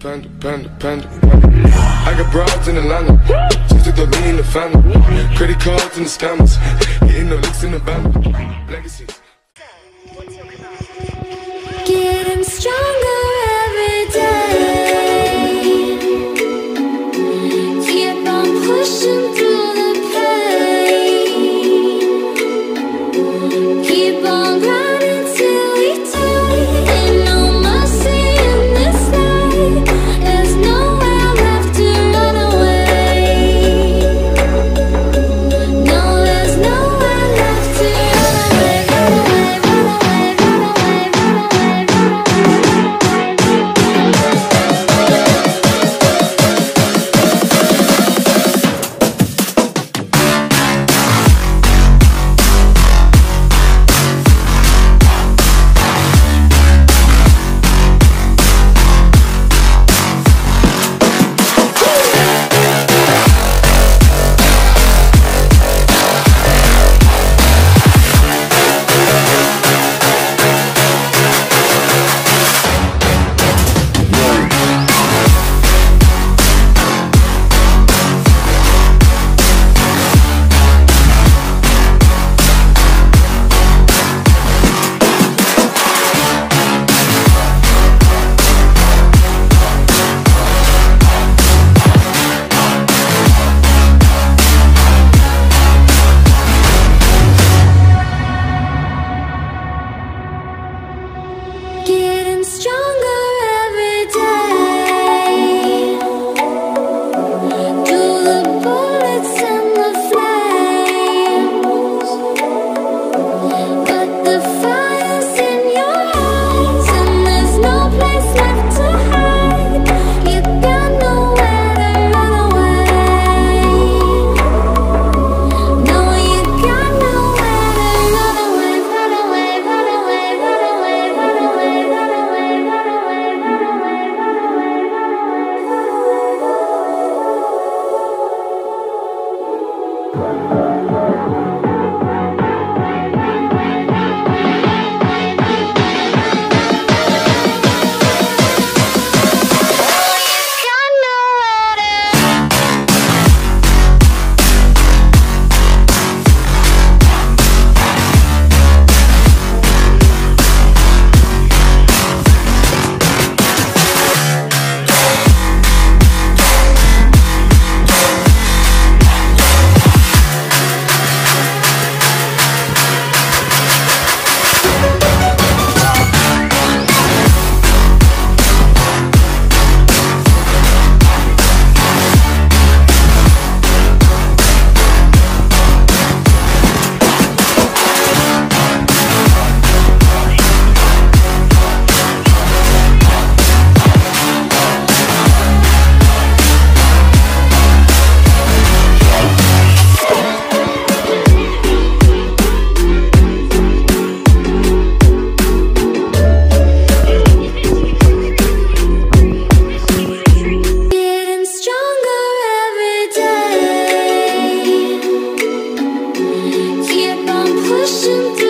Panda, panda, panda, panda. I got broads in Atlanta. Just took the lean in the family. Credit cards and the scammers. Getting no licks in the band. Legacies. wishing